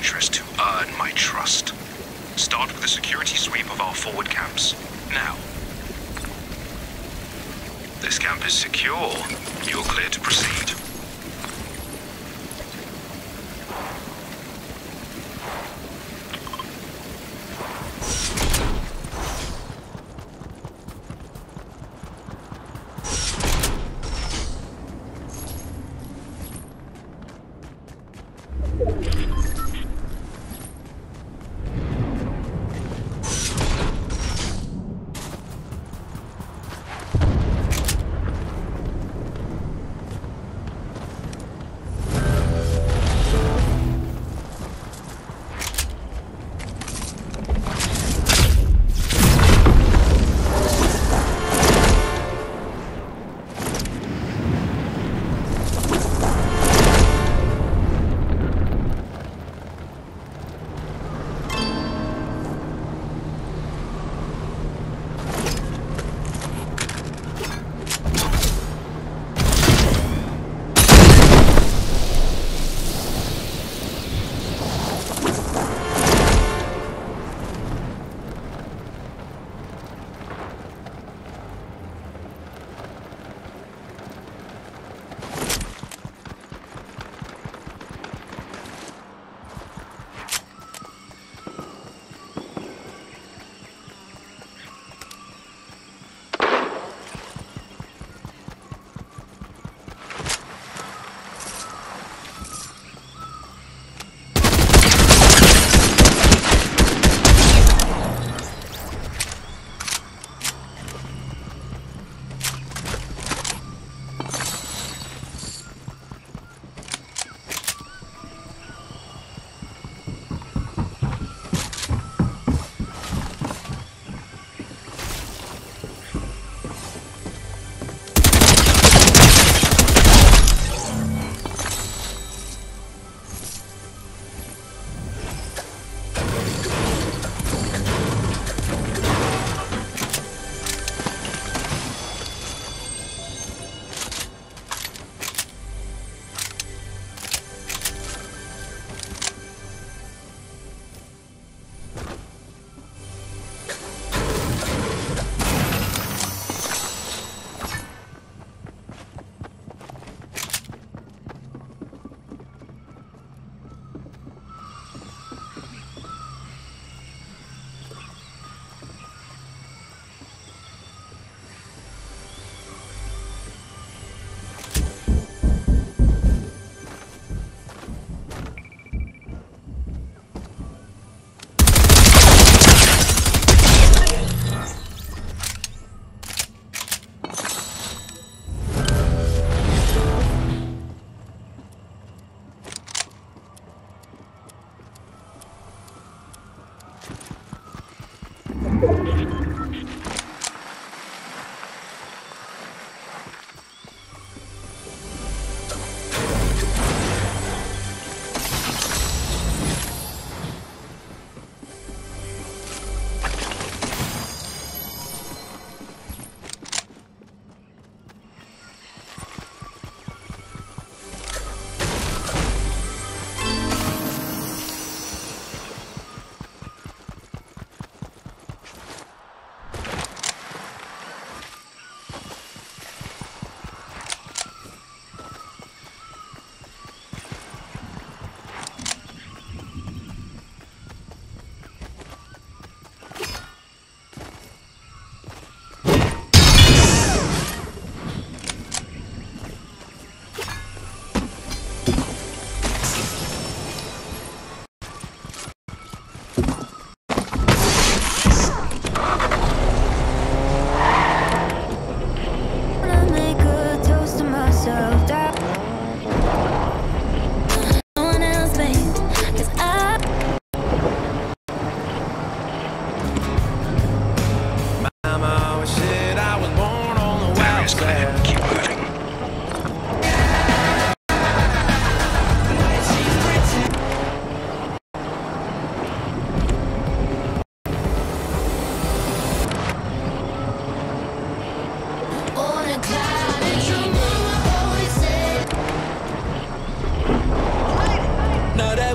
interest to earn my trust. Start with a security sweep of our forward camps. Now. This camp is secure. You're clear to proceed.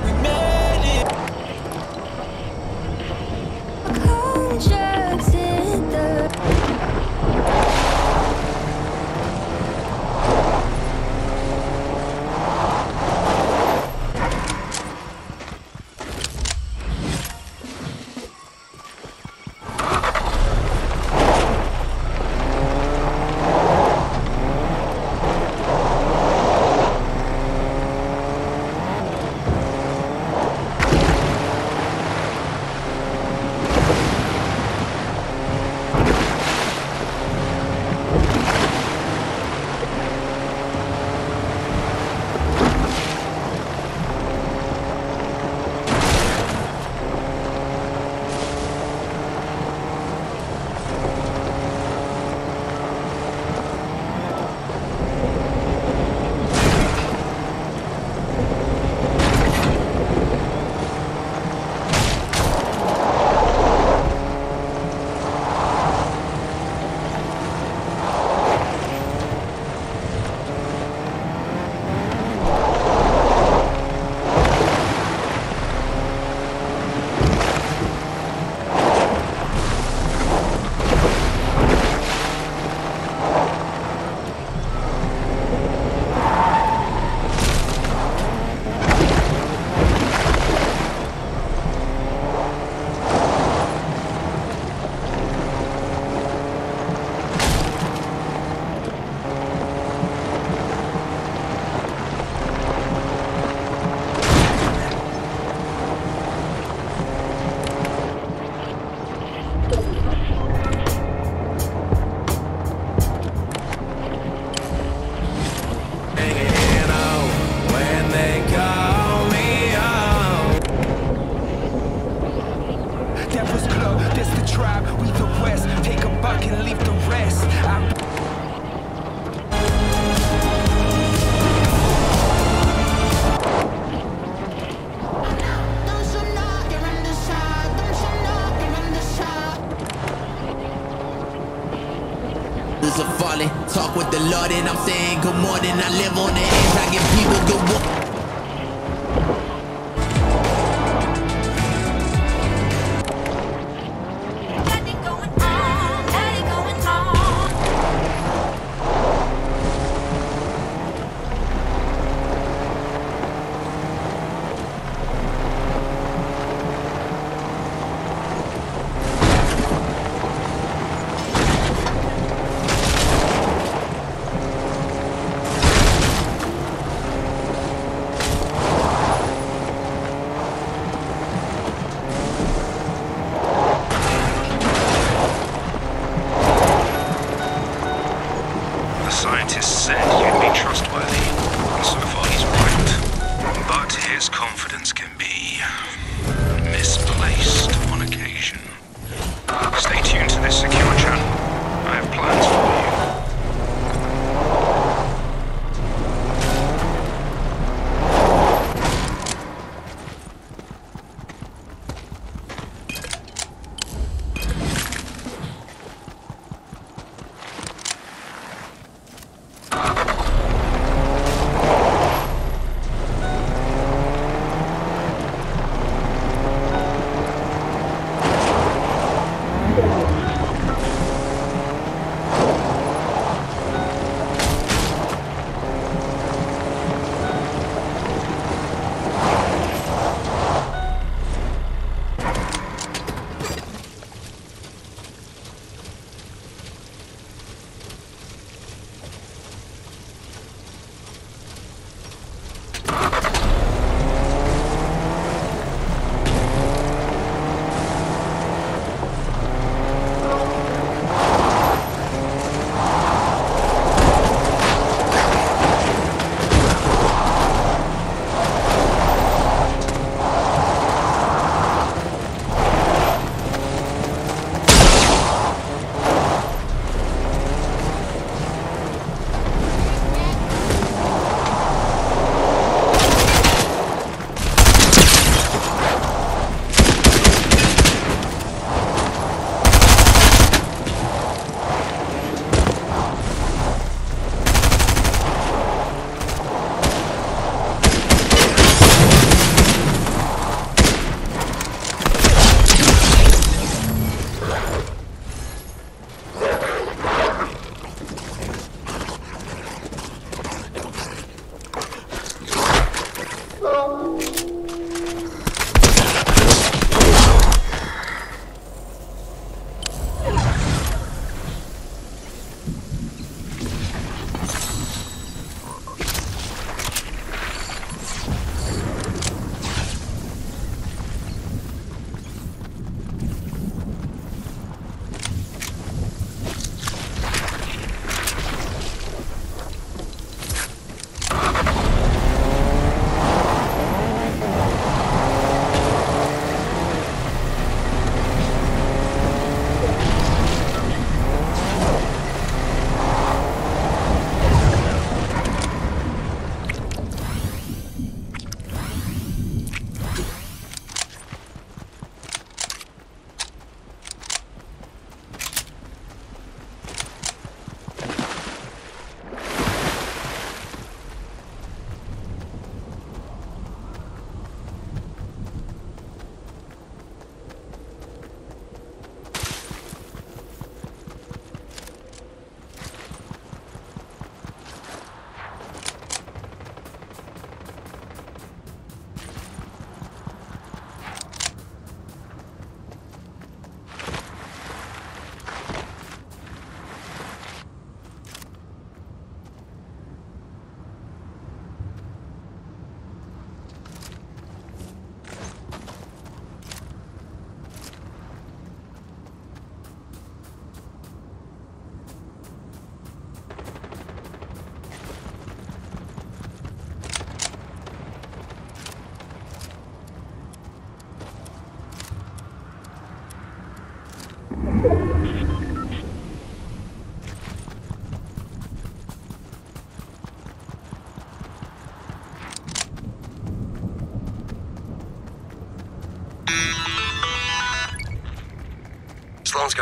we made. Trustworthy. So far he's right. But his confidence can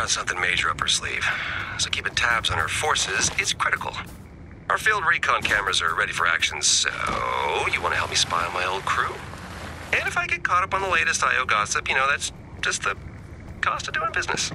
got something major up her sleeve. so keeping tabs on her forces is critical. Our field recon cameras are ready for action, so you want to help me spy on my old crew? And if I get caught up on the latest IO gossip, you know, that's just the cost of doing business.